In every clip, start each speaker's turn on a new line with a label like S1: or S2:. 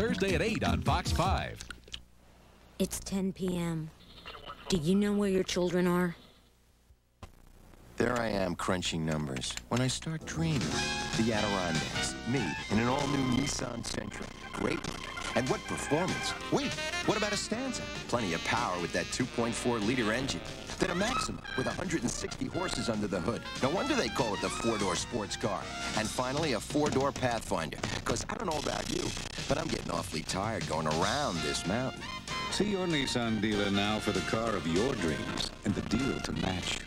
S1: Thursday at 8 on Fox 5.
S2: It's 10 p.m. Do you know where your children are?
S3: There I am crunching numbers. When I start dreaming, the Adirondacks, me, in an all-new Nissan Sentra. Great And what performance? Wait, what about a Stanza? Plenty of power with that 2.4-liter engine. Then a Maxima with 160 horses under the hood. No wonder they call it the four-door sports car. And finally, a four-door Pathfinder. Because I don't know about you, but I'm getting awfully tired going around this mountain.
S4: See your Nissan dealer now for the car of your dreams and the deal to match.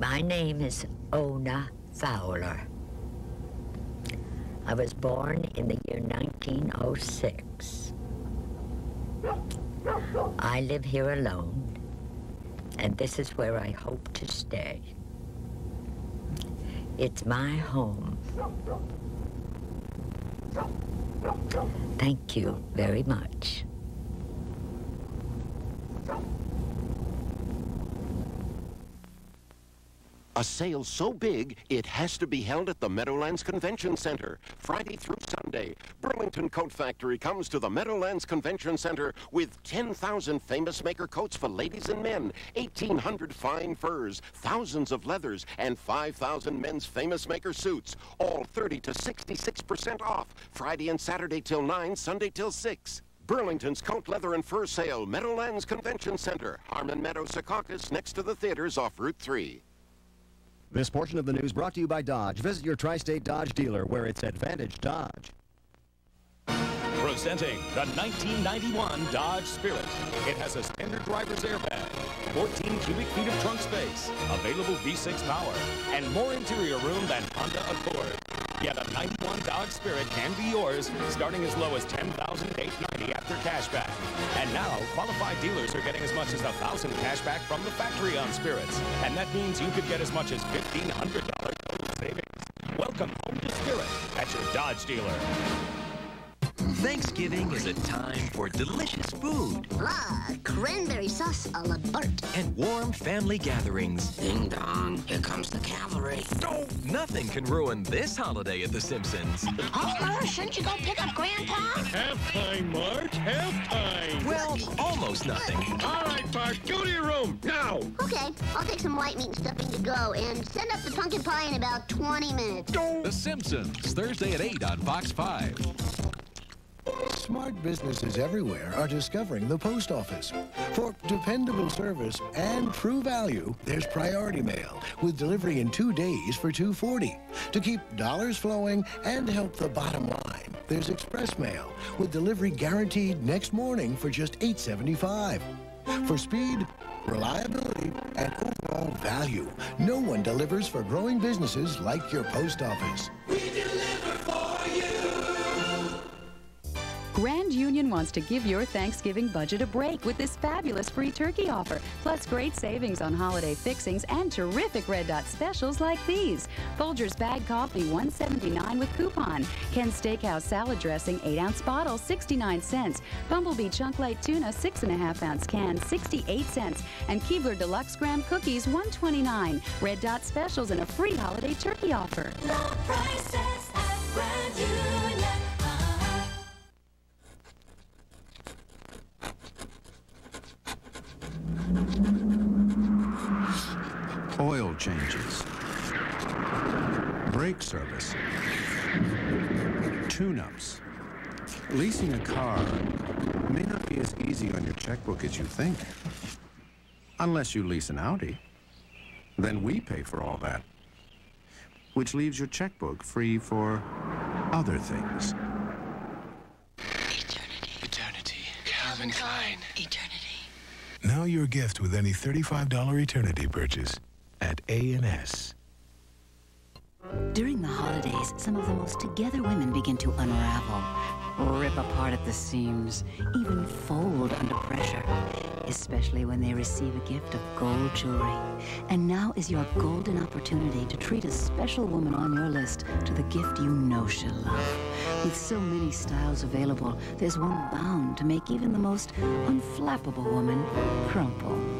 S5: My name is Ona Fowler. I was born in the year 1906. I live here alone, and this is where I hope to stay. It's my home. Thank you very much.
S6: A sale so big, it has to be held at the Meadowlands Convention Center, Friday through Sunday. Burlington Coat Factory comes to the Meadowlands Convention Center with 10,000 famous maker coats for ladies and men, 1,800 fine furs, thousands of leathers, and 5,000 men's famous maker suits, all 30 to 66% off, Friday and Saturday till 9, Sunday till 6. Burlington's Coat, Leather, and Fur Sale, Meadowlands Convention Center, Harmon Meadow, Secaucus, next to the theaters off Route 3.
S7: This portion of the news brought to you by Dodge. Visit your tri-state Dodge dealer where it's Advantage Dodge.
S1: Presenting the 1991 Dodge Spirit. It has a standard driver's airbag, 14 cubic feet of trunk space, available V6 power, and more interior room than Honda Accord. Yet a 91 Dodge Spirit can be yours, starting as low as 10,890 after cashback. And now, qualified dealers are getting as much as 1000 cashback from the factory on Spirits. And that means you could get as much as $1,500 total savings. Welcome home to Spirit at your Dodge dealer.
S8: Thanksgiving is a time for delicious food.
S9: La, cranberry sauce a la Bart.
S8: And warm family gatherings.
S9: Ding dong, here comes the cavalry.
S8: Oh, nothing can ruin this holiday at The Simpsons.
S9: Oh, Homer, shouldn't you go pick up Grandpa?
S10: Halftime, Marge, halftime.
S8: Well, almost nothing.
S10: All right, Bart, go to your room, now.
S9: Okay, I'll take some white meat and stuffing to go and send up the pumpkin pie in about 20 minutes.
S1: The Simpsons, Thursday at 8 on Fox 5.
S11: Smart businesses everywhere are discovering the post office. For dependable service and true value, there's Priority Mail with delivery in two days for $2.40. To keep dollars flowing and help the bottom line, there's Express Mail with delivery guaranteed next morning for just $8.75. For speed, reliability, and overall value, no one delivers for growing businesses like your post office.
S12: Union wants to give your Thanksgiving budget a break with this fabulous free turkey offer, plus great savings on holiday fixings and terrific Red Dot specials like these. Folgers bag coffee 179 with coupon. Ken Steakhouse salad dressing 8 ounce bottle 69 cents. Bumblebee chunk light tuna 6.5 ounce can 68 cents. And Keebler Deluxe Graham cookies 129. Red Dot specials and a free holiday turkey offer.
S13: Low prices at Grand Union.
S14: Changes. Brake service. Tune-ups. Leasing a car may not be as easy on your checkbook as you think. Unless you lease an Audi. Then we pay for all that. Which leaves your checkbook free for other things.
S15: Eternity. Eternity. Calvin Klein.
S9: Eternity.
S16: Now your gift with any $35 Eternity purchase at A&S.
S17: During the holidays, some of the most together women begin to unravel, rip apart at the seams, even fold under pressure, especially when they receive a gift of gold jewelry. And now is your golden opportunity to treat a special woman on your list to the gift you know she'll love. With so many styles available, there's one bound to make even the most unflappable woman crumple.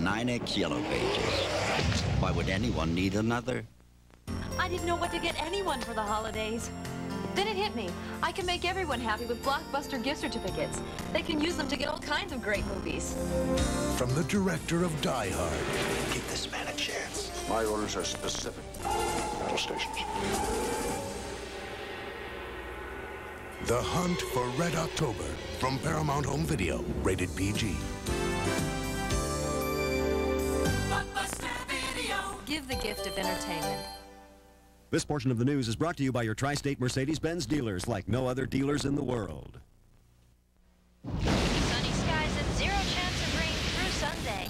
S9: The NYNEX Yellow Pages. Why would anyone need another?
S18: I didn't know what to get anyone for the holidays. Then it hit me. I can make everyone happy with Blockbuster gift certificates. They can use them to get all kinds of great movies.
S19: From the director of Die Hard.
S20: Give this man a chance. My orders are specific. Battle stations.
S19: The Hunt for Red October from Paramount Home Video, rated PG.
S18: Gift of entertainment.
S5: This portion of the news is brought to you by your tri-state Mercedes-Benz dealers like no other dealers in the world.
S13: Sunny skies and zero chance of rain through Sunday.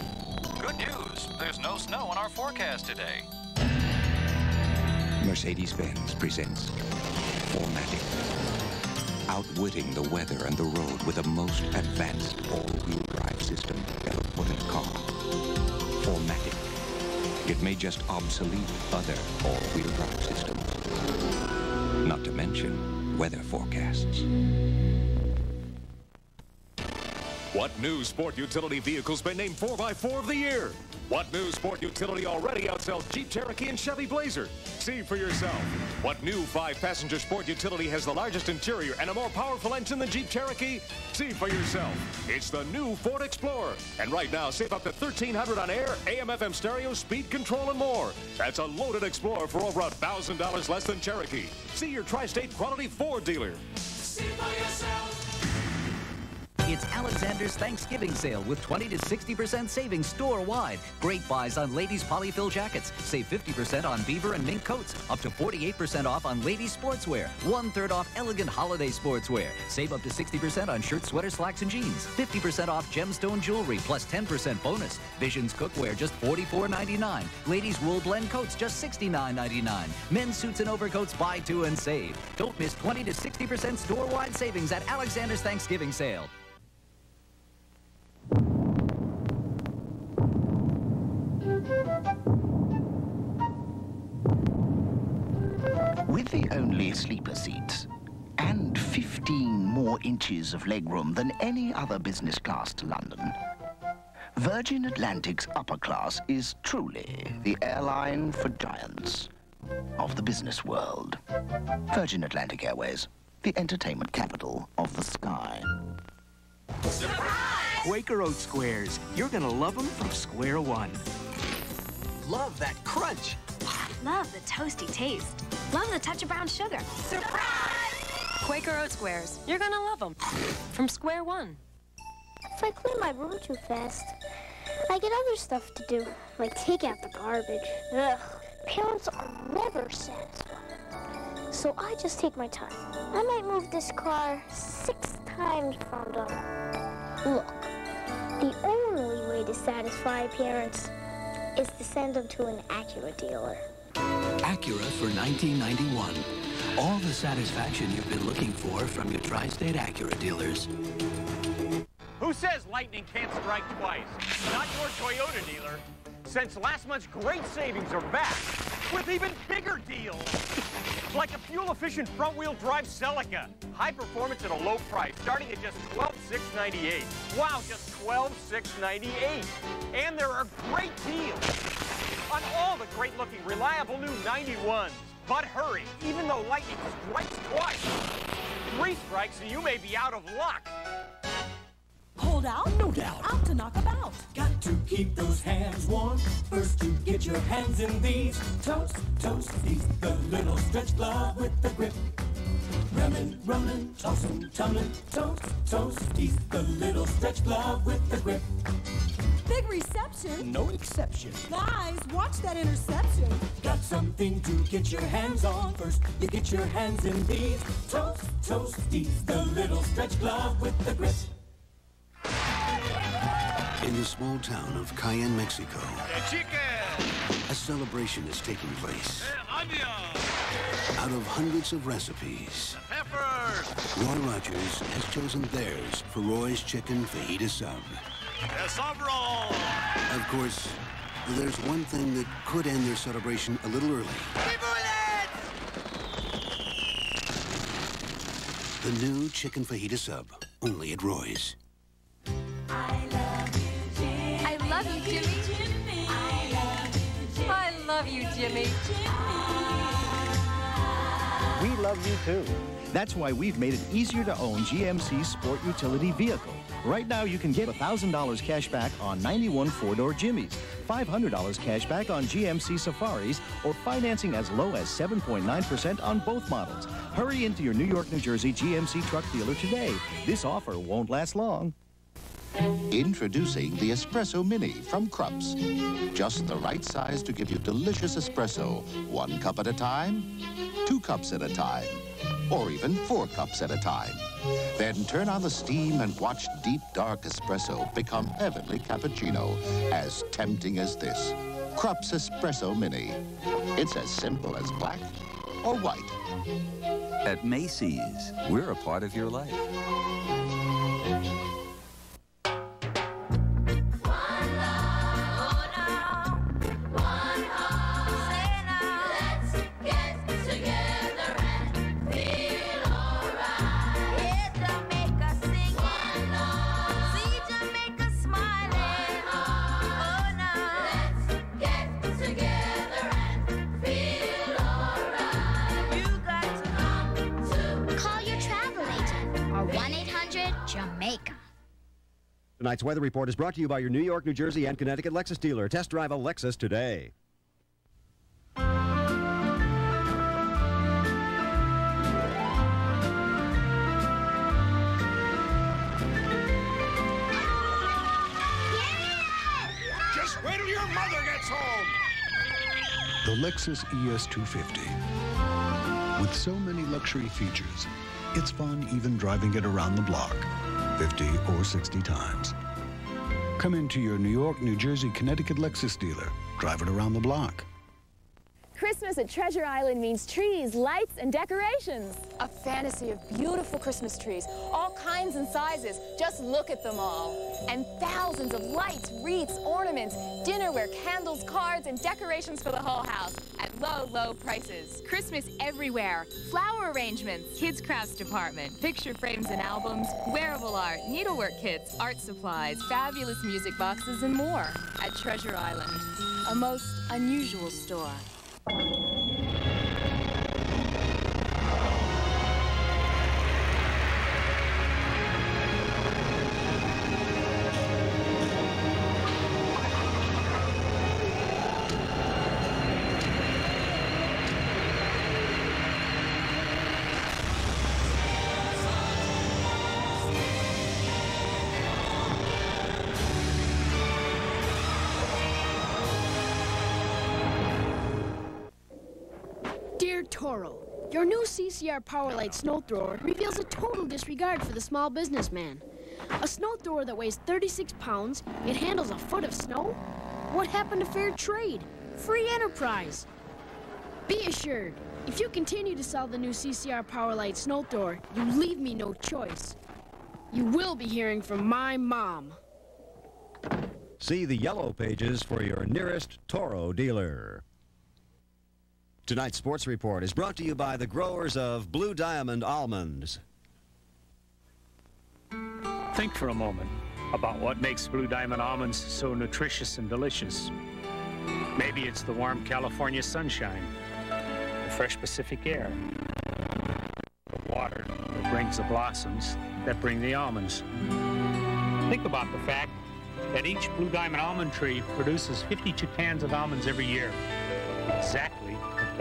S4: Good news. There's no snow on our forecast today.
S21: Mercedes-Benz presents 4MATIC. Outwitting the weather and the road with the most advanced all-wheel drive system ever put in a car. 4MATIC. It may just obsolete other all-wheel drive systems. Not to mention weather forecasts.
S22: What new sport utility vehicle's been named 4x4 of the year? What new sport utility already outsells Jeep Cherokee and Chevy Blazer? See for yourself. What new five-passenger sport utility has the largest interior and a more powerful engine than Jeep Cherokee? See for yourself. It's the new Ford Explorer. And right now, save up to 1300 on air, AM-FM stereo, speed control, and more. That's a loaded Explorer for over $1,000 less than Cherokee. See your tri-state quality Ford dealer.
S23: See for yourself.
S24: It's Alexander's Thanksgiving sale with 20 to 60% savings store-wide. Great buys on ladies' polyfill jackets. Save 50% on beaver and mink coats. Up to 48% off on ladies' sportswear. One-third off elegant holiday sportswear. Save up to 60% on shirts, sweaters, slacks, and jeans. 50% off gemstone jewelry plus 10% bonus. Visions cookware just $44.99. Ladies' wool blend coats just $69.99. Men's suits and overcoats buy two and save. Don't miss 20 to 60% store-wide savings at Alexander's Thanksgiving sale.
S16: With the only sleeper seats and 15 more inches of legroom than any other business class to London, Virgin Atlantic's upper class is truly the airline for giants of the business world. Virgin Atlantic Airways, the entertainment capital of the sky. Surprise!
S25: Quaker Oat Squares. You're gonna love them from square one.
S26: Love that crunch.
S27: Love the toasty taste. Love the touch of brown sugar. Surprise!
S18: Quaker Oat Squares. You're gonna love them. From square one.
S28: If I clean my room too fast, I get other stuff to do, like take out the garbage. Ugh. Parents are never satisfied. So I just take my time. I might move this car six times before I'm. Look, the only way to satisfy parents is to send them to an Acura dealer.
S29: Acura for 1991. All the satisfaction you've been looking for from your tri-state Acura dealers.
S14: Who says lightning can't strike twice? Not your Toyota dealer. Since last month's great savings are back with even bigger deals. Like a fuel-efficient front-wheel drive Celica. High performance at a low price, starting at just 12,698. Wow, just 12,698. And there are great deals on all the great-looking, reliable new 91s. But hurry, even though lightning strikes twice. Three strikes and you may be out of luck.
S30: Hold out?
S31: No doubt.
S30: Out to knock about.
S31: Got to keep those hands warm. First, you get your hands in these toast, toasties. The little stretch glove with the grip. Rummin', rummin', tossin', tummin', toast, toasties. The little stretch glove with the grip.
S30: Big reception.
S31: No exception.
S30: Guys, watch that interception.
S31: Got something to get your hands on. First, you get your hands in these toast, toast, toasties. The little stretch glove with the grip.
S29: In the small town of Cayenne, Mexico, a celebration is taking place. Out of hundreds of recipes, Roy Rogers has chosen theirs for Roy's chicken fajita sub. Of course, there's one thing that could end their celebration a little early. The new chicken fajita sub, only at Roy's.
S18: I love you, Jimmy. I love you, Jimmy.
S32: We love you too. That's why we've made it easier to own GMC Sport Utility Vehicle. Right now, you can get $1,000 cash back on 91 four-door Jimmys, $500 cash back on GMC Safaris, or financing as low as 7.9% on both models. Hurry into your New York, New Jersey GMC truck dealer today. This offer won't last long.
S33: Introducing the Espresso Mini from Krups. Just the right size to give you delicious espresso, one cup at a time, two cups at a time, or even four cups at a time. Then turn on the steam and watch deep, dark espresso become heavenly cappuccino, as tempting as this. Krups Espresso Mini. It's as simple as black or white.
S13: At Macy's, we're a part of your life.
S5: Tonight's weather report is brought to you by your New York, New Jersey, and Connecticut Lexus dealer. Test drive a Lexus today.
S34: Just wait till your mother gets home.
S35: The Lexus ES250. With so many luxury features, it's fun even driving it around the block 50 or 60 times. Come into your New York, New Jersey, Connecticut Lexus dealer. Drive it around the block.
S36: Christmas at Treasure Island means trees, lights, and decorations. A fantasy of beautiful Christmas trees, all kinds and sizes. Just look at them all. And thousands of lights, wreaths, ornaments, dinnerware, candles, cards, and decorations for the whole house at low, low prices. Christmas everywhere. Flower arrangements, kids' crafts department, picture frames and albums, wearable art, needlework kits, art supplies, fabulous music boxes, and more at Treasure Island. A most unusual store.
S37: Dear Toro, your new CCR Powerlite snow thrower reveals a total disregard for the small businessman. A snow thrower that weighs 36 pounds, it handles a foot of snow? What happened to fair trade? Free enterprise? Be assured, if you continue to sell the new CCR Powerlite snow thrower, you leave me no choice. You will be hearing from my mom.
S5: See the yellow pages for your nearest Toro dealer. Tonight's sports report is brought to you by the growers of Blue Diamond almonds.
S38: Think for a moment about what makes Blue Diamond almonds so nutritious and delicious. Maybe it's the warm California sunshine, the fresh Pacific air, the water that brings the blossoms that bring the almonds. Think about the fact that each Blue Diamond almond tree produces 52 cans of almonds every year. Exactly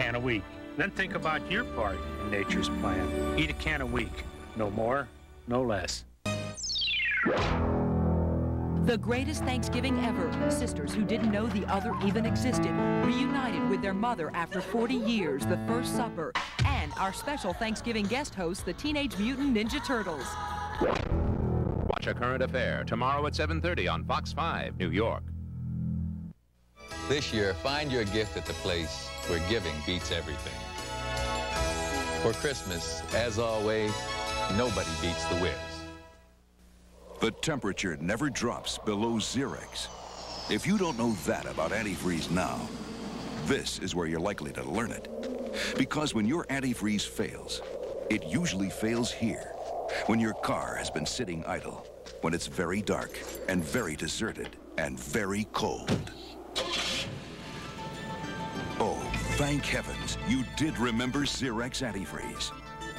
S38: can a week. Then think about your part in nature's plan. Eat a can a week. No more, no less.
S30: The greatest Thanksgiving ever. Sisters who didn't know the other even existed, reunited with their mother after 40 years, the first supper, and our special Thanksgiving guest host, the Teenage Mutant Ninja Turtles.
S39: Watch A Current Affair tomorrow at 7.30 on Fox 5, New York.
S40: This year, find your gift at the place where giving beats everything. For Christmas, as always, nobody beats the Wiz.
S35: The temperature never drops below Zerex. If you don't know that about antifreeze now, this is where you're likely to learn it. Because when your antifreeze fails, it usually fails here. When your car has been sitting idle, when it's very dark and very deserted, and very cold. Oh, thank heavens, you did remember Zerex antifreeze.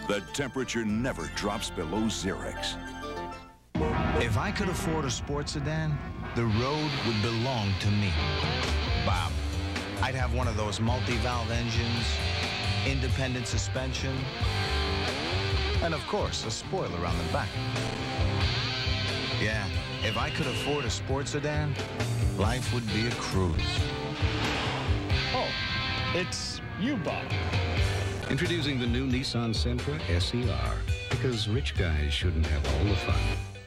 S35: The temperature never drops below Zerex.
S9: If I could afford a sports sedan, the road would belong to me. Bob, I'd have one of those multi-valve engines, independent suspension, and of course, a spoiler on the back. Yeah, if I could afford a sports sedan, life would be a cruise.
S41: It's you, Bob.
S4: Introducing the new Nissan Sentra SER, because rich guys shouldn't have all the fun.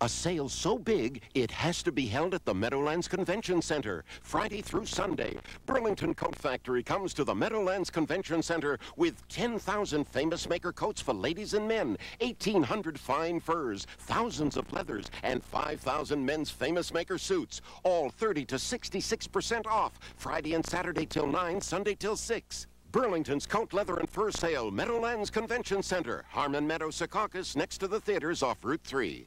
S6: A sale so big, it has to be held at the Meadowlands Convention Center, Friday through Sunday. Burlington Coat Factory comes to the Meadowlands Convention Center with 10,000 famous maker coats for ladies and men, 1,800 fine furs, thousands of leathers, and 5,000 men's famous maker suits, all 30 to 66% off, Friday and Saturday till 9, Sunday till 6. Burlington's Coat Leather and Fur Sale, Meadowlands Convention Center, Harmon Meadow, Secaucus, next to the theaters off Route 3.